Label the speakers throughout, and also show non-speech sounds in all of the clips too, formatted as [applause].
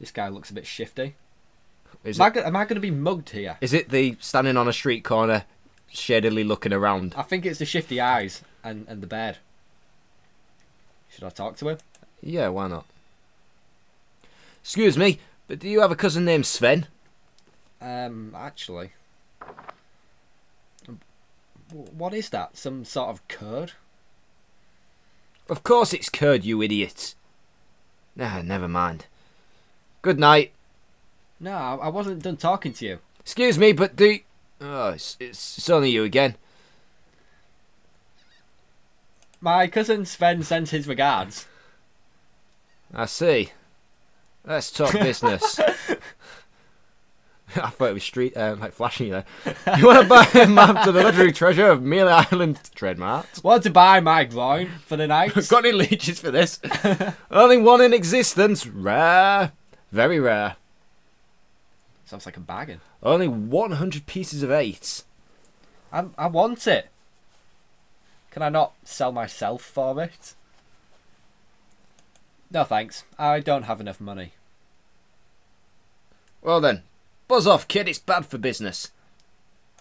Speaker 1: This guy looks a bit shifty.
Speaker 2: Is
Speaker 1: Am I,
Speaker 2: it,
Speaker 1: go- am I going to be mugged here?
Speaker 2: is it the standing on a street corner, shadily looking around?
Speaker 1: I think it's the shifty eyes and, and the bed. Should I talk to him?
Speaker 2: Yeah, why not? Excuse me, but do you have a cousin named Sven?
Speaker 1: Um, actually. What is that? Some sort of curd?
Speaker 2: Of course it's curd, you idiot. Nah, never mind. Good night.
Speaker 1: No, I wasn't done talking to you.
Speaker 2: Excuse me, but do. Oh, it's, it's, it's only you again.
Speaker 1: My cousin Sven sends his regards.
Speaker 2: I see. Let's talk [laughs] business. [laughs] I thought it was street, um, like flashing you there. You want to buy a map to the legendary treasure of Mêlée Island trademark?
Speaker 1: Want to buy my groin for the [laughs] night?
Speaker 2: Got any leeches for this? Only one in existence. Rare. Very rare.
Speaker 1: Sounds like a bargain.
Speaker 2: Only 100 pieces of eight.
Speaker 1: I, I want it. Can I not sell myself for it? No thanks. I don't have enough money.
Speaker 2: Well then, buzz off, kid. It's bad for business.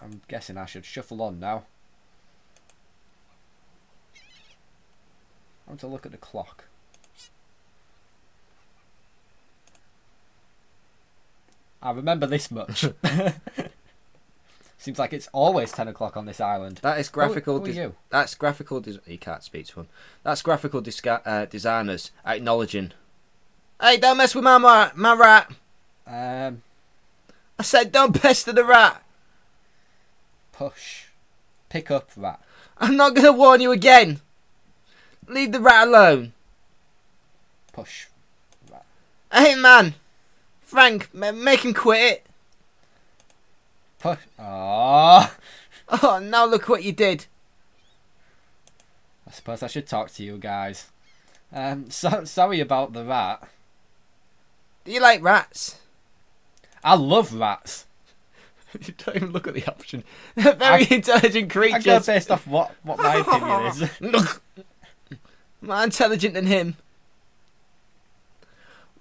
Speaker 1: I'm guessing I should shuffle on now. I want to look at the clock. I remember this much. [laughs] Seems like it's always 10 o'clock on this island.
Speaker 2: That is graphical.
Speaker 1: Who- who you?
Speaker 2: That's graphical. Des- you can't speak to him. That's graphical disca- uh, designers acknowledging. Hey, don't mess with my ma- my rat.
Speaker 1: Um,
Speaker 2: I said, don't pester the rat.
Speaker 1: push. Pick up rat.
Speaker 2: I'm not gonna warn you again. Leave the rat alone.
Speaker 1: Push. Rat.
Speaker 2: Hey, man. Frank, ma- make him quit it.
Speaker 1: Push. [laughs] Oh.
Speaker 2: Oh, now look what you did.
Speaker 1: I suppose I should talk to you guys. Um, so sorry about the rat.
Speaker 2: Do you like rats? [laughs]
Speaker 1: I love rats.
Speaker 2: you don't even look at the option. They're very intelligent
Speaker 1: I go
Speaker 2: creatures.
Speaker 1: based off what, what my opinion is. [laughs]
Speaker 2: Look, more intelligent than him.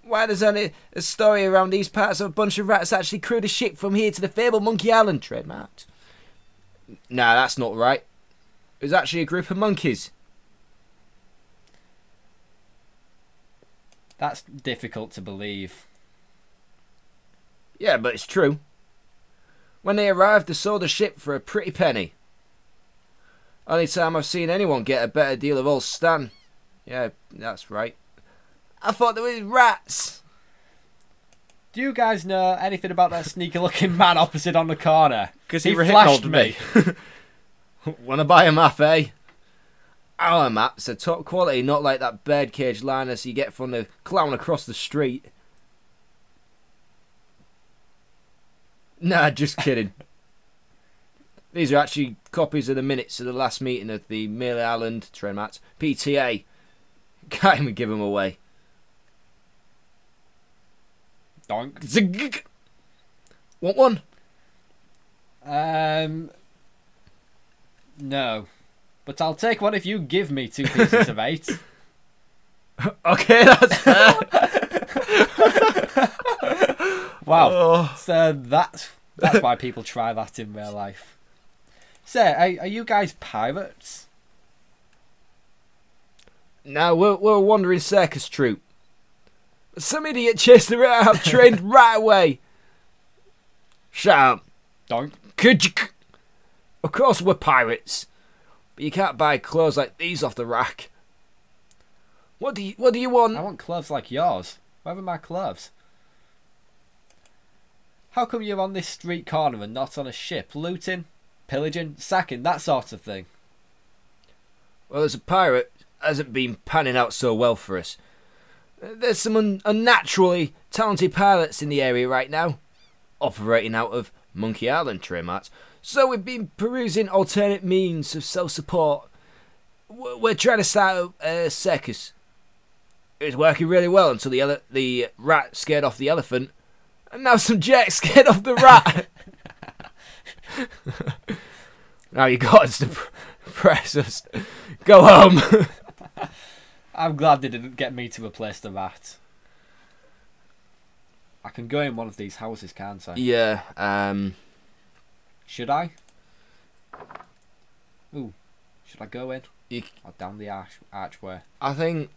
Speaker 2: Why there's only a story around these parts of a bunch of rats actually crewed a ship from here to the fabled Monkey Island trademarked? Nah, that's not right. It was actually a group of monkeys.
Speaker 1: That's difficult to believe.
Speaker 2: Yeah, but it's true. When they arrived, they sold the ship for a pretty penny. Only time I've seen anyone get a better deal of old Stan. Yeah, that's right. I thought there was rats.
Speaker 1: Do you guys know anything about that sneaky looking man opposite on the corner?
Speaker 2: Because
Speaker 1: he flashed me. [laughs]
Speaker 2: Wanna buy a map, eh? Our maps are top quality, not like that birdcage liners you get from the clown across the street. Nah, just kidding. [laughs] These are actually copies of the minutes of the last meeting of the Mêlée Island train mats PTA. Can't even give them away.
Speaker 1: Donk.
Speaker 2: Zig. Want one?
Speaker 1: Um, no. But I'll take one if you give me two pieces of eight. [laughs]
Speaker 2: Okay, that's [laughs] fair.
Speaker 1: Wow.
Speaker 2: Oh.
Speaker 1: So that's that's why people try that in real life. So, are, are you guys pirates?
Speaker 2: No, we're, we're a wandering circus troupe. Some idiot chased the rat out, trained [laughs] right away. Shut up.
Speaker 1: Donk.
Speaker 2: Could you? Of course we're pirates, but you can't buy clothes like these off the rack. What do you What do you want?
Speaker 1: I want clothes like yours. Where are my clothes? How come you're on this street corner and not on a ship, looting, pillaging, sacking, that sort of thing?
Speaker 2: Well, as a pirate, hasn't been panning out so well for us. There's some un- unnaturally talented pilots in the area right now, operating out of Monkey Island trademarks. So we've been perusing alternate means of self-support. We're trying to start a circus. It was working really well until the the rat scared off the elephant, and now some jack [laughs] scared off the rat. [laughs] now you got us [laughs] to pr- press us. Go home.
Speaker 1: I'm glad they didn't get me to replace the rat. I can go in one of these houses, can't I?
Speaker 2: Yeah. Um.
Speaker 1: Should I? Ooh, should I go in
Speaker 2: You,
Speaker 1: or down the arch archway?
Speaker 2: I think.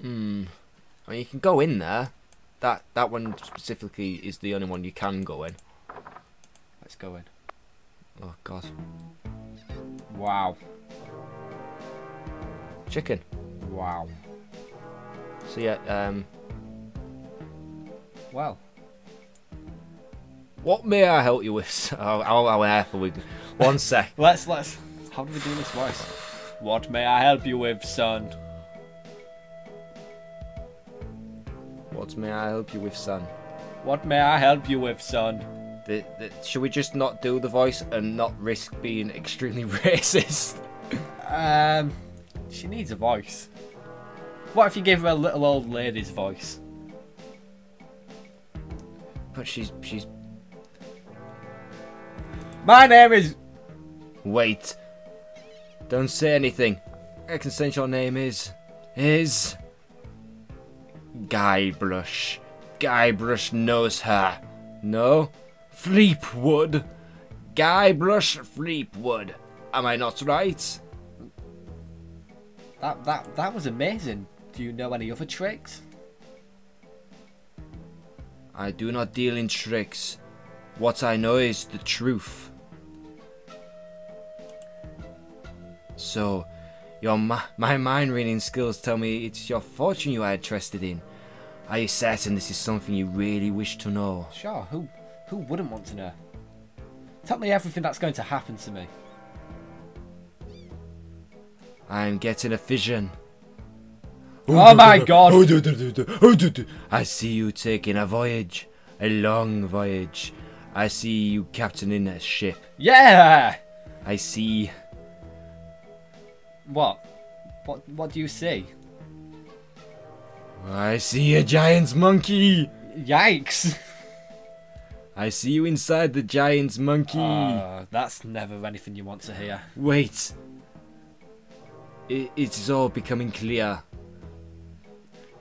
Speaker 2: Hmm. I mean, you can go in there. That that one specifically is the only one you can go in.
Speaker 1: Let's go in.
Speaker 2: Oh God.
Speaker 1: Wow,
Speaker 2: Chicken.
Speaker 1: wow.
Speaker 2: So yeah. Um.
Speaker 1: Well,
Speaker 2: What may I help you with? Oh, how, how careful we. One [laughs] sec.
Speaker 1: let's let's. How do we do this voice? What may I help you with, son?
Speaker 2: What may I help you with, son?
Speaker 1: What may I help you with, son?
Speaker 2: The, the, should we just not do the voice and not risk being extremely [laughs] racist?
Speaker 1: Um, she needs a voice. What if you gave her a little old lady's voice?
Speaker 2: But she's she's.
Speaker 1: My name is.
Speaker 2: Wait. Don't say anything. I can sense your name is is. Guybrush. Guybrush knows her. No? Fleepwood. Guybrush Fleepwood. Am I not right?
Speaker 1: That that that was amazing. Do you know any other tricks?
Speaker 2: I do not deal in tricks. What I know is the truth. So, your ma- my mind reading skills tell me it's your fortune you are interested in. Are you certain this is something you really wish to know?
Speaker 1: Sure. Who who wouldn't want to know? Tell me everything that's going to happen to me.
Speaker 2: I'm getting a vision.
Speaker 1: Oh my god!
Speaker 2: I see you taking a voyage, a long voyage. I see you captaining a ship.
Speaker 1: Yeah.
Speaker 2: I see
Speaker 1: What? What? What do you see?
Speaker 2: I see a giant's monkey.
Speaker 1: Yikes!
Speaker 2: I see you inside the giant's monkey.
Speaker 1: Uh, that's never anything you want to hear.
Speaker 2: Wait. I- it is all becoming clear.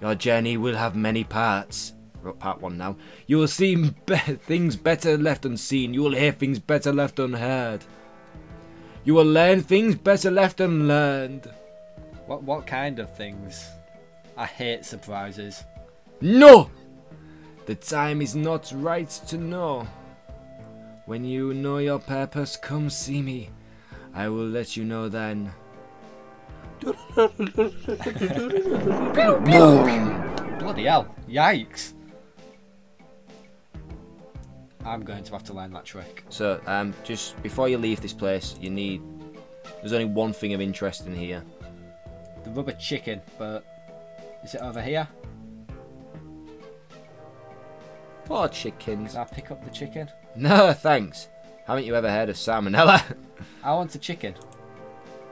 Speaker 2: Your journey will have many parts. We're at part one now. You will see be- things better left unseen. You will hear things better left unheard. You will learn things better left unlearned.
Speaker 1: What? What kind of things? I hate surprises.
Speaker 2: No! The time is not right to know. When you know your purpose, come see me. I will let you know then.
Speaker 1: Bloody hell! Yikes! I'm going to have to learn that trick.
Speaker 2: So, um, just before you leave this place, you need. There's only one thing of interest in here.
Speaker 1: The rubber chicken, but is it over here?
Speaker 2: Poor chickens.
Speaker 1: Can I pick up the chicken?
Speaker 2: No, thanks. Haven't you ever heard of salmonella? [laughs]
Speaker 1: I want a chicken.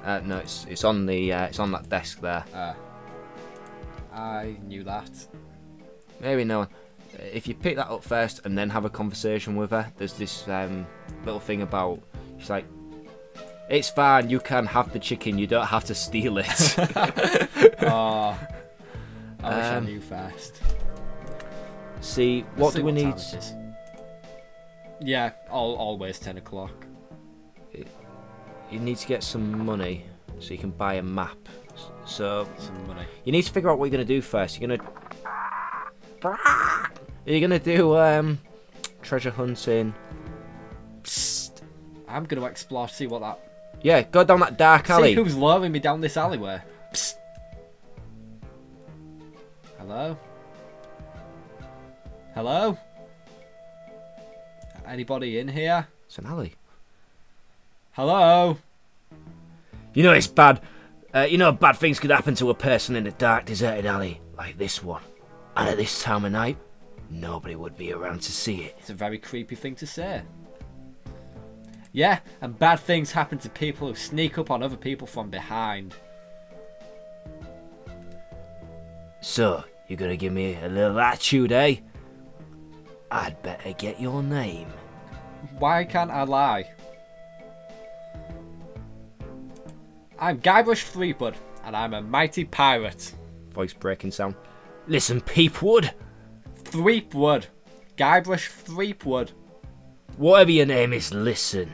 Speaker 2: Uh, no, it's it's on the uh, it's on that desk there.
Speaker 1: Ah. I knew that.
Speaker 2: Maybe no one. If you pick that up first and then have a conversation with her, there's this um, little thing about. She's like, "It's fine. You can have the chicken. You don't have to steal it." [laughs] [laughs]
Speaker 1: Oh. I wish I
Speaker 2: Um,
Speaker 1: knew first.
Speaker 2: See, what do we need?
Speaker 1: Yeah, all, always 10 o'clock.
Speaker 2: You need to get some money so you can buy a map. So
Speaker 1: Some money.
Speaker 2: you need to figure out what you're gonna do first. You're gonna. Are you gonna do um, treasure hunting? Psst.
Speaker 1: I'm going to explore, see what that.
Speaker 2: Yeah, go down that dark alley.
Speaker 1: See who's luring me down this alleyway. Psst. Hello? Hello? Anybody in here?
Speaker 2: It's an alley.
Speaker 1: Hello?
Speaker 2: You know it's bad. Uh, you know bad things could happen to a person in a dark, deserted alley like this one. And at this time of night, nobody would be around to see it.
Speaker 1: It's a very creepy thing to say. Yeah, and bad things happen to people who sneak up on other people from behind.
Speaker 2: So, you're gonna give me a little attitude, eh? I'd better get your name.
Speaker 1: Why can't I lie? I'm Guybrush Threepwood, and I'm a mighty pirate.
Speaker 2: Voice breaking sound. Listen, Peepwood,
Speaker 1: Threepwood. Guybrush Threepwood.
Speaker 2: whatever your name is, listen.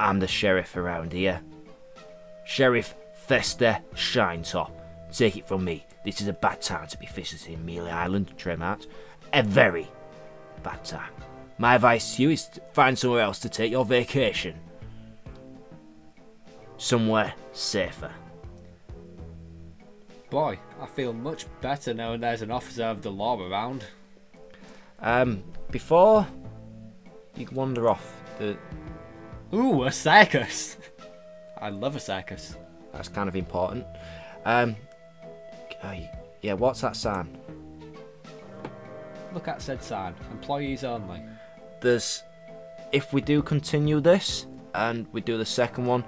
Speaker 2: I'm the sheriff around here. Sheriff Fester Shinetop. Take it from me, this is a bad time to be visiting Mêlée Island, Tremart. A very bad time. My advice to you is to find somewhere else to take your vacation. Somewhere safer.
Speaker 1: Boy, I feel much better knowing there's an officer of the law around.
Speaker 2: Um, before you wander off, the,
Speaker 1: Ooh, a circus. I love a circus.
Speaker 2: that's kind of important. Um, yeah, what's that sign?
Speaker 1: Look at said sign. Employees only.
Speaker 2: There's, if we do continue this and we do the second one,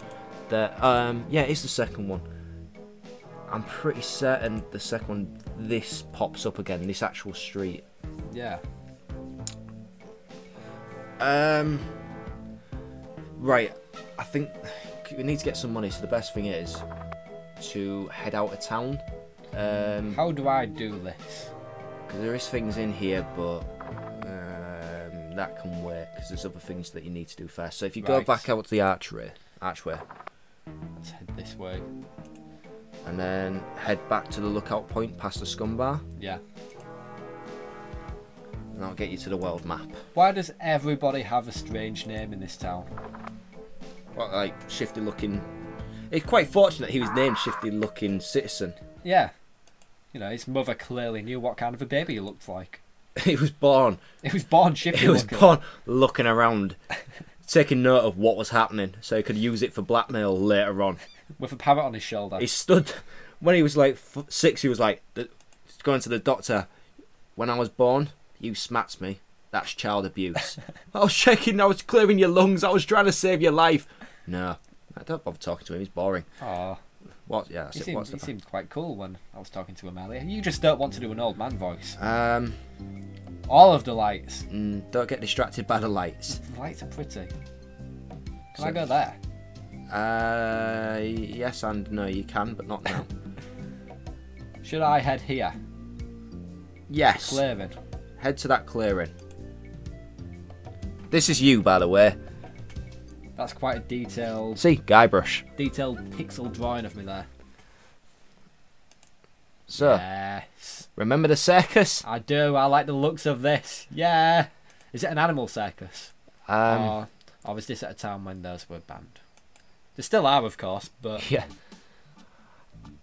Speaker 2: that um, yeah, it's the second one. I'm pretty certain the second one, this pops up again, this actual street.
Speaker 1: Yeah.
Speaker 2: Um, right, I think we need to get some money. So the best thing is to head out of town. Um,
Speaker 1: How do I do this?
Speaker 2: Because there is things in here, but um, that can wait. Because there's other things that you need to do first. So if you go back out to the archway, archway,
Speaker 1: Let's head this way.
Speaker 2: and then head back to the lookout point past the SCUMM Bar,
Speaker 1: Yeah.
Speaker 2: and that'll get you to the world map.
Speaker 1: Why does everybody have a strange name in this town?
Speaker 2: What like shifty looking? It's quite fortunate he was named shifty looking citizen.
Speaker 1: Yeah. You know, his mother clearly knew what kind of a baby he looked like. [laughs]
Speaker 2: he was born.
Speaker 1: He was born shifty
Speaker 2: He was
Speaker 1: looking.
Speaker 2: born looking around, [laughs] taking note of what was happening, so he could use it for blackmail later on.
Speaker 1: with a parrot on his shoulder.
Speaker 2: He stood when he was like f- six. He was like the, going to the doctor. When I was born, you smacked me. That's child abuse. [laughs] I was checking. I was clearing your lungs. I was trying to save your life. No, I don't bother talking to him. He's boring.
Speaker 1: Aw,
Speaker 2: What? Yeah,
Speaker 1: he, seemed, he seemed quite cool when I was talking to him earlier. You just don't want to do an old man voice.
Speaker 2: um?
Speaker 1: All of the lights.
Speaker 2: mm, don't get distracted by the lights.
Speaker 1: The lights are pretty. Can
Speaker 2: So-
Speaker 1: I go there?
Speaker 2: Uh, yes and no. You can, but not now. [laughs]
Speaker 1: Should I head here?
Speaker 2: yes.
Speaker 1: Clearing.
Speaker 2: Head to that clearing. This is you, by the way.
Speaker 1: That's quite a detailed,
Speaker 2: See, Guybrush.
Speaker 1: detailed pixel drawing of me there.
Speaker 2: So,
Speaker 1: Yes,
Speaker 2: remember the circus?
Speaker 1: I do. I like the looks of this. Yeah. Is it an animal circus?
Speaker 2: Um,
Speaker 1: or, or was this at a time when those were banned? They still are, of course, but [laughs]
Speaker 2: Yeah.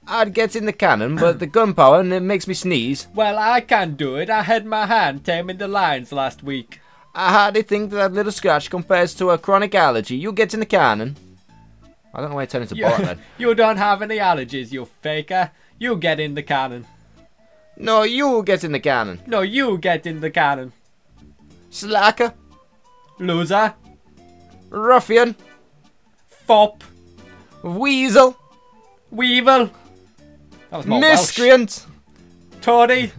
Speaker 2: I'd get in the cannon, but the gunpowder and it makes me sneeze.
Speaker 1: well, I can do it. I had my hand taming the lions last week.
Speaker 2: I hardly think that, that little scratch compares to a chronic allergy. You get in the cannon. I don't know why I turned into Bart then. [laughs]
Speaker 1: you don't have any allergies, you faker. You get in the cannon.
Speaker 2: No, you get in the cannon.
Speaker 1: No, you get in the cannon.
Speaker 2: Slacker,
Speaker 1: Loser.
Speaker 2: ruffian,
Speaker 1: Fop.
Speaker 2: weasel,
Speaker 1: Weevil. That was more Welsh.
Speaker 2: miscreant,
Speaker 1: Toady.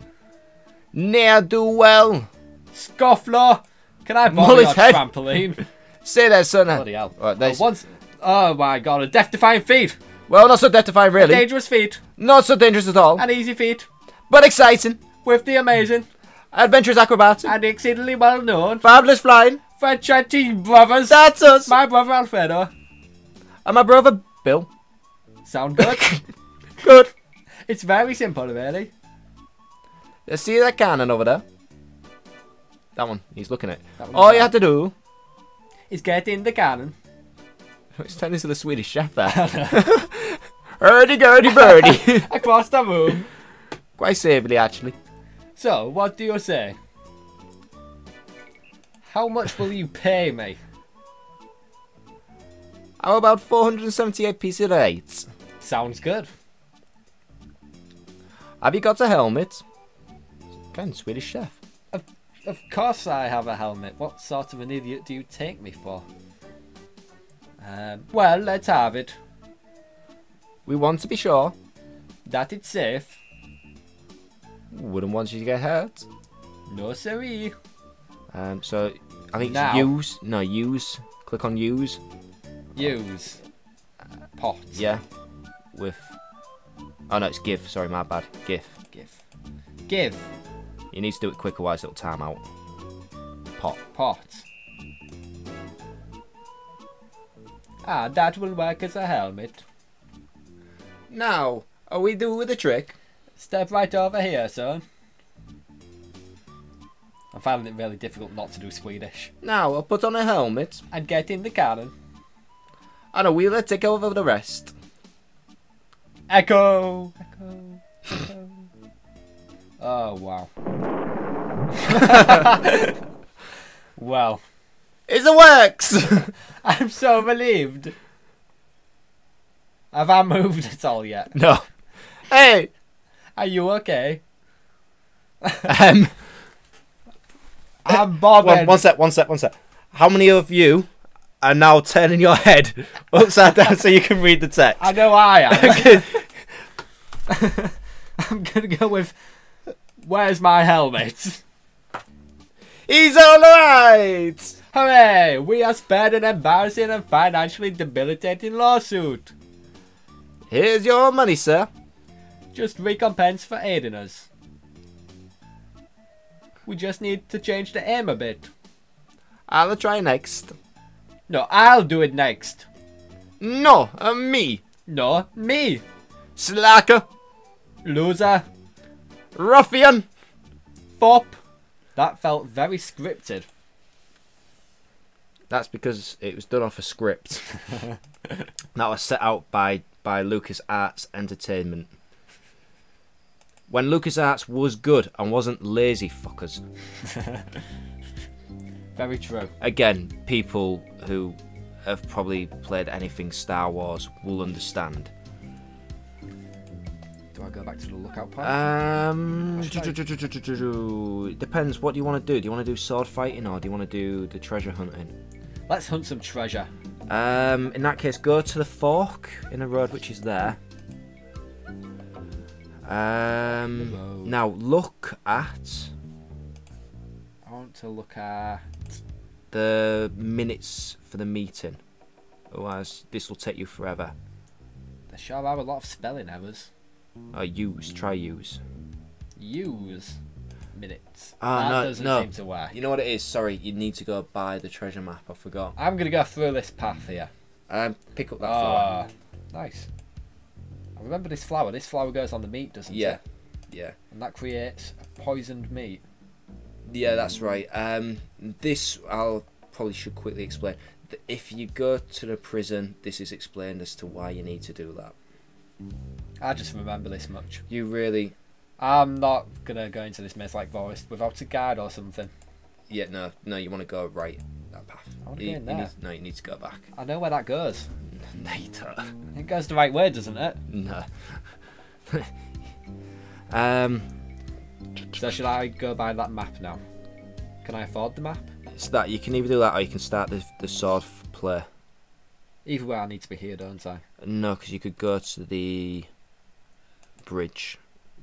Speaker 2: ne'er-do-well.
Speaker 1: Scofflaw. Can I
Speaker 2: Mullet's
Speaker 1: your
Speaker 2: head.
Speaker 1: trampoline? [laughs]
Speaker 2: Say that, son.
Speaker 1: Bloody hell.
Speaker 2: Right,
Speaker 1: Oh, once, oh my god, a death-defying feat.
Speaker 2: Well, not so death-defying, really.
Speaker 1: Dangerous feat.
Speaker 2: Not so dangerous at all.
Speaker 1: An easy feat.
Speaker 2: But exciting.
Speaker 1: With the amazing
Speaker 2: Adventurous acrobatic.
Speaker 1: and exceedingly well known
Speaker 2: Fabulous flying.
Speaker 1: Franchetti brothers.
Speaker 2: That's us.
Speaker 1: My brother Alfredo.
Speaker 2: And my brother, Bill.
Speaker 1: Sound good? [laughs]
Speaker 2: Good.
Speaker 1: it's very simple, really.
Speaker 2: You see that cannon over there? That one. He's looking at it.
Speaker 1: That one's
Speaker 2: All you have to do...
Speaker 1: Is get in the cannon. [laughs]
Speaker 2: It's turning into the Swedish chef there. [laughs] Hurdy gurdy birdie.
Speaker 1: across the room.
Speaker 2: Quite savoury, actually.
Speaker 1: So, what do you say? How much will you pay me?
Speaker 2: How about 478 pieces of eight?
Speaker 1: Sounds good.
Speaker 2: Have you got a helmet? Kind of Swedish chef.
Speaker 1: Of course I have a helmet. What sort of an idiot do you take me for? Um, well, let's have it.
Speaker 2: We want to be sure.
Speaker 1: That it's safe.
Speaker 2: Wouldn't want you to get hurt.
Speaker 1: No siree.
Speaker 2: Um, so, I think
Speaker 1: Now.
Speaker 2: it's use. No, use. Click on use.
Speaker 1: Use. Pot.
Speaker 2: Yeah. With. Oh no, it's give. Sorry, my bad. Give.
Speaker 1: Give. Give.
Speaker 2: You need to do it quick, otherwise it'll time out. Pot.
Speaker 1: Pot. Ah, that will work as a helmet.
Speaker 2: Now, are we doing with the trick?
Speaker 1: Step right over here, son. I'm finding it really difficult not to do Swedish.
Speaker 2: Now, I'll put on a helmet,
Speaker 1: And get in the cannon.
Speaker 2: and a wheeler take over the rest.
Speaker 1: Echo! Echo! Echo! [laughs] Oh, wow. [laughs] well,
Speaker 2: It works! [laughs]
Speaker 1: I'm so relieved. Have I moved at all yet?
Speaker 2: no. Hey!
Speaker 1: Are you okay? [laughs]
Speaker 2: Um,
Speaker 1: I'm bobbing.
Speaker 2: one, one sec, one sec, one sec. How many of you are now turning your head [laughs] upside down so you can read the text?
Speaker 1: I know I am. [laughs] I'm gonna go with. Where's my helmet?
Speaker 2: He's alright!
Speaker 1: Hooray! We have spared an embarrassing and financially debilitating lawsuit.
Speaker 2: Here's your money, sir.
Speaker 1: Just recompense for aiding us. We just need to change the aim a bit.
Speaker 2: I'll try next.
Speaker 1: No, I'll do it next.
Speaker 2: No, uh, me.
Speaker 1: No, me.
Speaker 2: Slacker.
Speaker 1: Loser.
Speaker 2: Ruffian.
Speaker 1: Fop. That felt very scripted.
Speaker 2: That's because it was done off a script. [laughs] that was set out by, by LucasArts Entertainment. When LucasArts was good and wasn't lazy fuckers. [laughs]
Speaker 1: Very true.
Speaker 2: Again, people who have probably played anything Star Wars will understand.
Speaker 1: Do I go back to the lookout point?
Speaker 2: Um, it [laughs] depends. What do you want to do? Do you want to do sword fighting or do you want to do the treasure hunting?
Speaker 1: Let's hunt some treasure.
Speaker 2: Um, in that case, go to the fork in the road which is there. Um,
Speaker 1: Hello.
Speaker 2: now look at
Speaker 1: I want to look at.
Speaker 2: the minutes for the meeting. Otherwise, this will take you forever.
Speaker 1: They sure have a lot of spelling errors.
Speaker 2: Uh, use, try use.
Speaker 1: Use minutes.
Speaker 2: Ah,
Speaker 1: that
Speaker 2: no,
Speaker 1: doesn't
Speaker 2: no.
Speaker 1: seem to work.
Speaker 2: You know what it is? Sorry, you need to go buy the treasure map. I forgot.
Speaker 1: I'm gonna go through this path here.
Speaker 2: Um, pick up that flower.
Speaker 1: Ah, nice. Remember this flower. This flower goes on the meat, doesn't
Speaker 2: Yeah,
Speaker 1: it?
Speaker 2: yeah. Yeah.
Speaker 1: And that creates poisoned meat.
Speaker 2: Yeah, that's right. Um, this I'll probably should quickly explain. If you go to the prison, this is explained as to why you need to do that.
Speaker 1: I just remember this much.
Speaker 2: You really,
Speaker 1: I'm not gonna go into this maze like forest without a guide or something.
Speaker 2: yeah, no, no, you want to go right that path.
Speaker 1: I wanna go
Speaker 2: You-
Speaker 1: in
Speaker 2: you
Speaker 1: there.
Speaker 2: need- no, you need to go back.
Speaker 1: I know where that goes.
Speaker 2: No.
Speaker 1: It goes the right way, doesn't it?
Speaker 2: No. [laughs] um,
Speaker 1: So should I go buy that map now? Can I afford the map?
Speaker 2: it's that you can either do that or you can start the the sword play.
Speaker 1: Either way, I need to be here, don't I?
Speaker 2: No, because you could go to the bridge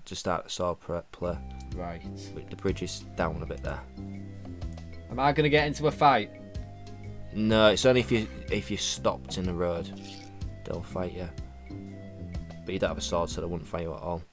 Speaker 2: to start the sword play.
Speaker 1: Right.
Speaker 2: The bridge is down a bit there.
Speaker 1: Am I gonna get into a fight?
Speaker 2: No, it's only if you if you stopped in the road, they'll fight you. But you don't have a sword, so they wouldn't fight you at all.